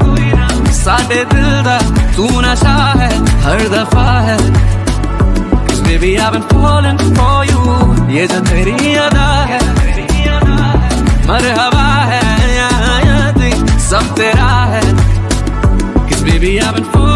ਕੋਈ ਨਾ ਸਾਡੇ ਦਿਲ ਦਾ ਤੂੰ ਨਸ਼ਾ ਹੈ ਹਰ ਦਫਾ ਹੈ baby I've been falling for you ये जो तेरी अदा है मरहबा है या, या, सब तेरा है Cause baby I've been falling